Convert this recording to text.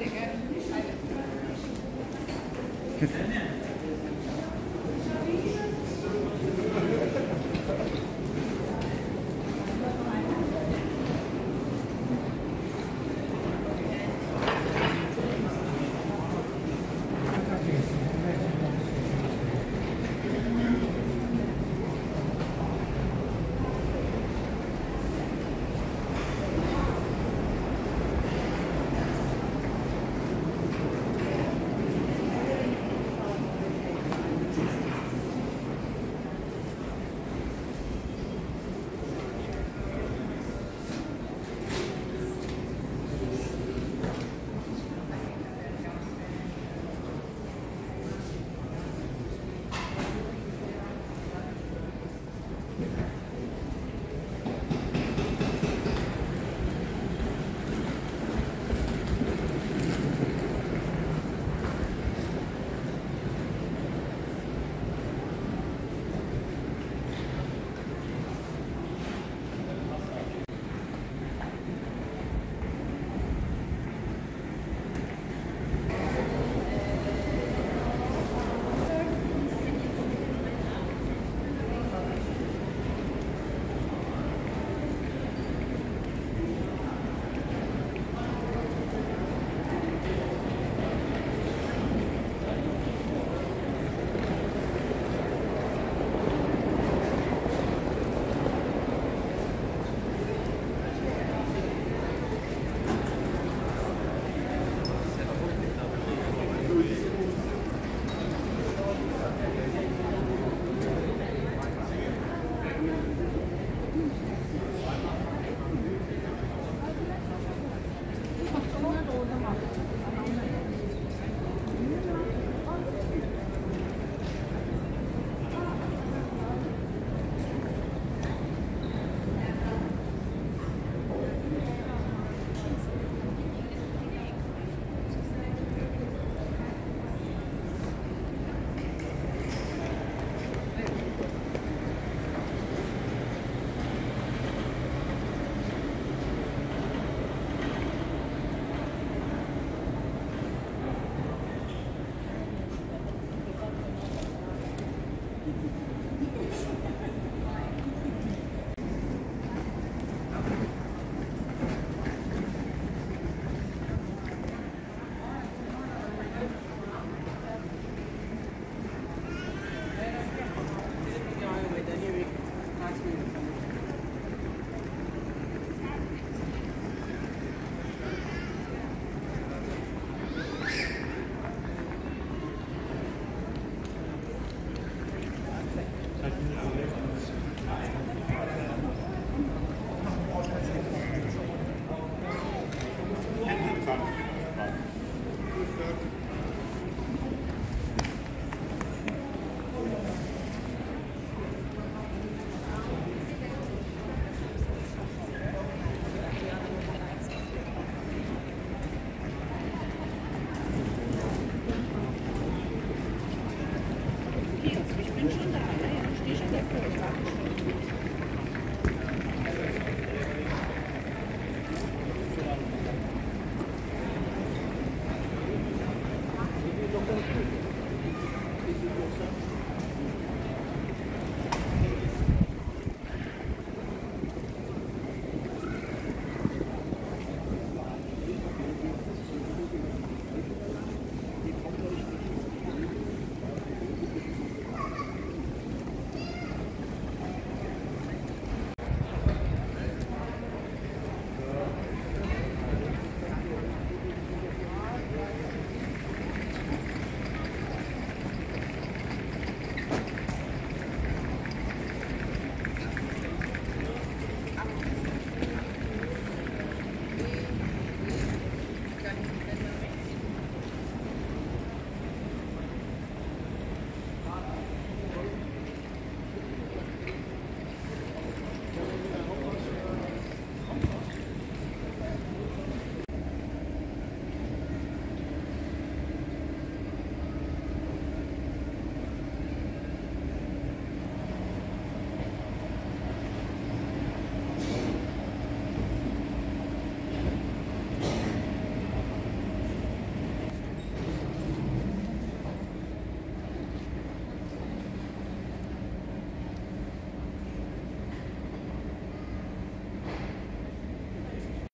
Amen.